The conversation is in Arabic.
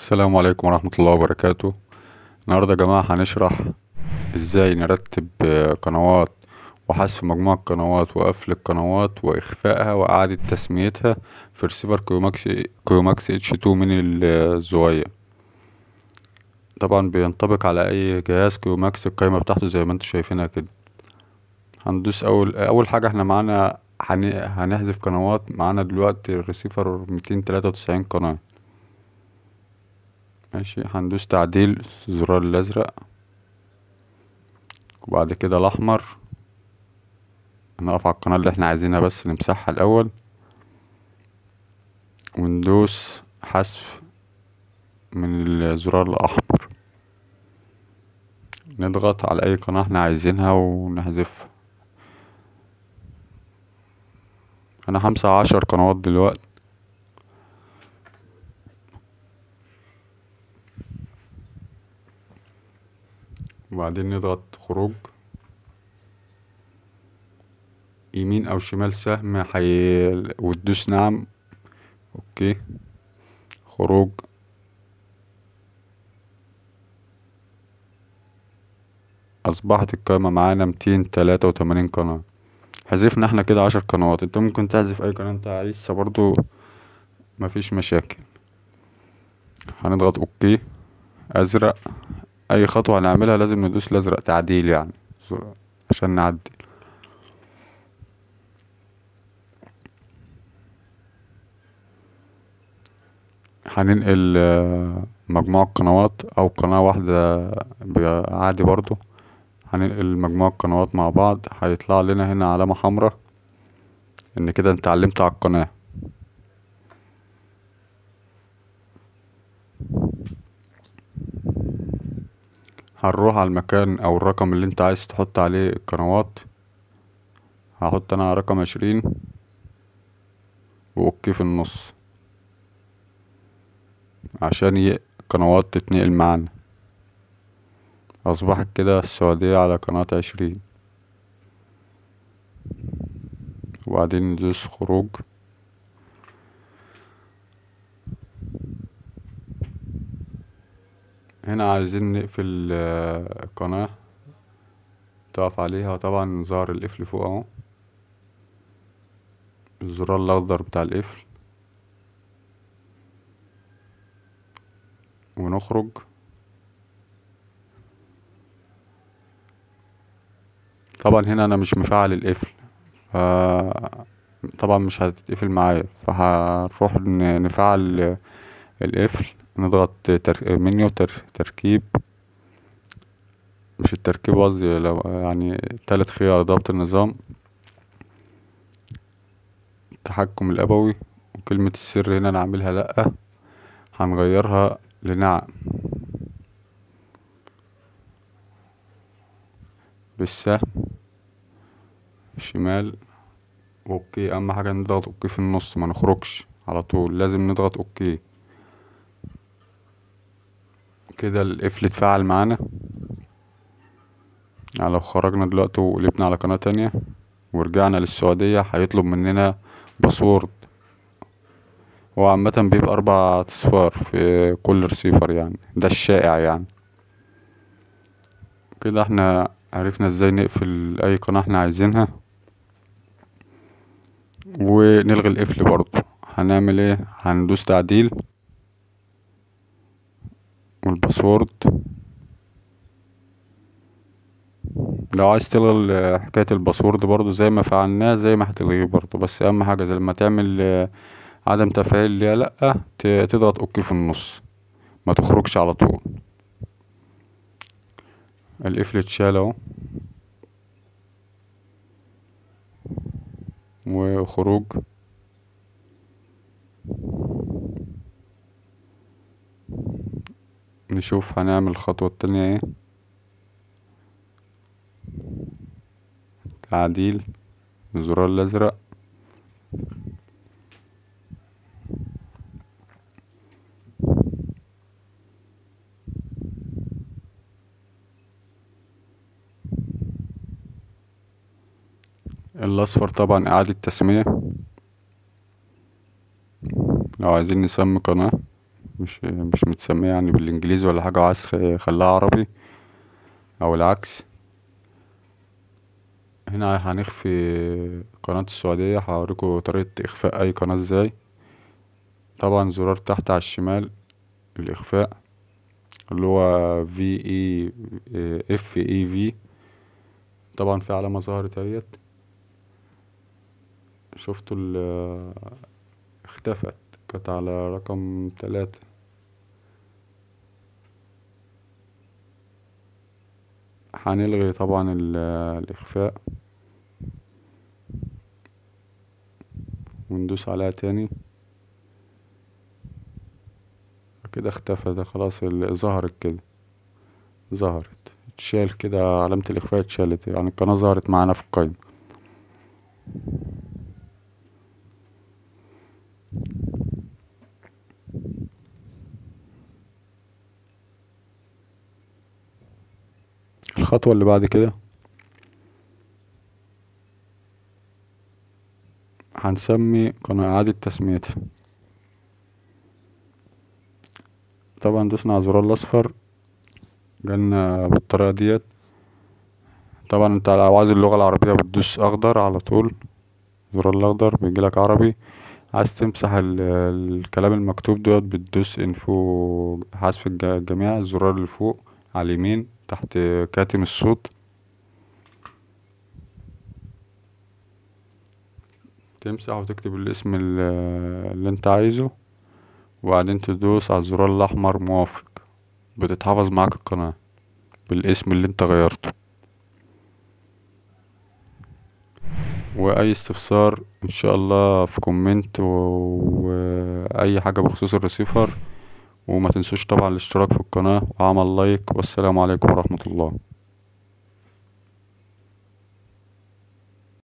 السلام عليكم ورحمة الله وبركاته. النهاردة يا جماعة هنشرح إزاي نرتب آه، قنوات وحذف مجموعة قنوات وقفل القنوات وإخفائها وإعادة تسميتها في رسيفر كيوماكس كيوماكس H 2 من الصغير طبعا بينطبق على أي جهاز كيوماكس القايمة بتاعته زي ما أنتوا شايفينها كده. هندوس أول أول حاجة إحنا معانا هن- هنحذف قنوات. معانا دلوقتي الرسيفر ميتين تلاتة وتسعين قناة. ماشي. هندوس تعديل الزرار الأزرق. وبعد كده الأحمر. نقف على القناة اللي إحنا عايزينها بس نمسحها الأول. وندوس حذف من الزرار الأحمر. نضغط على أي قناة إحنا عايزينها ونحذفها أنا همسح عشر قنوات دلوقتي. وبعدين نضغط خروج. يمين أو شمال سهم حي... وتدوس نعم. أوكي. خروج. أصبحت القائمة معانا ميتين تلاتة وتمانين قناة. حذفنا إحنا كده عشر قنوات. أنت ممكن تحذف أي قناة أنت عايزها برضو مفيش مشاكل. هنضغط أوكي. أزرق. أي خطوة هنعملها لازم ندوس الأزرق تعديل يعني عشان نعدل. هننقل آه، مجموعة قنوات أو قناة واحدة عادي برضو هننقل مجموعة قنوات مع بعض هيطلع لنا هنا علامة حمرا إن كده أنت علمت على القناة. هنروح على المكان أو الرقم اللي أنت عايز تحط عليه القنوات. هحط أنا رقم عشرين وأوكي في النص عشان ي... قنوات تتنقل معانا. أصبحت كده السعودية على قناة عشرين. وبعدين ندوس خروج. هنا عايزين نقفل آه، قناة. تقف عليها. طبعا ظهر القفل فوق أهو. الزرار الأخضر بتاع القفل. ونخرج. طبعا هنا أنا مش مفعل القفل. ف طبعا مش هتتقفل معايا. فهنروح نفعل القفل. نضغط تر... منيو تر... تركيب. مش التركيب قصدي لو يعني تالت خيار ضبط النظام. التحكم الأبوي. وكلمة السر هنا نعملها لأ. هنغيرها لنعم. بالسهم. شمال. OK. أهم حاجة نضغط OK في النص ما نخرجش على طول. لازم نضغط OK. كده القفل اتفعل معانا. يعني لو خرجنا دلوقتي وقلبنا على قناة تانية ورجعنا للسعودية هيطلب مننا password. هو عامة بيبقى أربع أصفار في كل رسيفر يعني ده الشائع يعني. كده إحنا عرفنا إزاي نقفل أي قناة إحنا عايزينها. ونلغي القفل برضو هنعمل إيه؟ هندوس تعديل. وال password. لو عايز تلغي حكاية ال password برضو زي ما فعلناه زي ما هتلغيه برضو. بس أهم حاجة زي لما تعمل آه، عدم تفعيل ليها لأ تضغط OK في النص. ما تخرجش على طول. القفل اتشال أهو. وخروج. نشوف هنعمل الخطوة التانية إيه. تعديل الزرار الأزرق. الأصفر طبعا إعادة تسمية لو عايزين نسمي قناة. مش مش متسمية يعني بالإنجليزي ولا حاجة وعايز تخليها عربي أو العكس. هنا هنخفي قناة السعودية هوريكوا طريقة إخفاء أي قناة إزاي. طبعا زرار تحت عالشمال الإخفاء اللي هو في اي اف اي في طبعا في علامة ظهرت أهيت. شفتوا اختفت كانت على رقم تلاتة. هنلغي طبعا ال- الإخفاء. وندوس عليها تاني. كده اختفى ده خلاص ظهرت كده. ظهرت. اتشال كده علامة الإخفاء اتشالت. يعني القناة ظهرت معانا في القايمة. الخطوة اللي بعد كده؟ هنسمي قناة إعادة تسميتها. طبعا دوسنا على الزرار الأصفر جالنا بالطريقة ديت. طبعا أنت لو عايز اللغة العربية بتدوس أخضر على طول الزرار الأخضر بيجيلك عربي. عايز تمسح ال- الكلام المكتوب دوت بتدوس انفو حذف الج- الجميع الزرار اللي فوق على اليمين. تحت كاتم الصوت تمسح وتكتب الاسم ال- اللي انت عايزه وبعدين تدوس على الزرار الأحمر موافق بتتحفظ معاك القناة بالاسم اللي انت غيرته وأي استفسار إن شاء الله في comment. وأي حاجة بخصوص الرسيفر وما تنسوش طبعا الاشتراك في القناة. وعمل like والسلام عليكم ورحمة الله.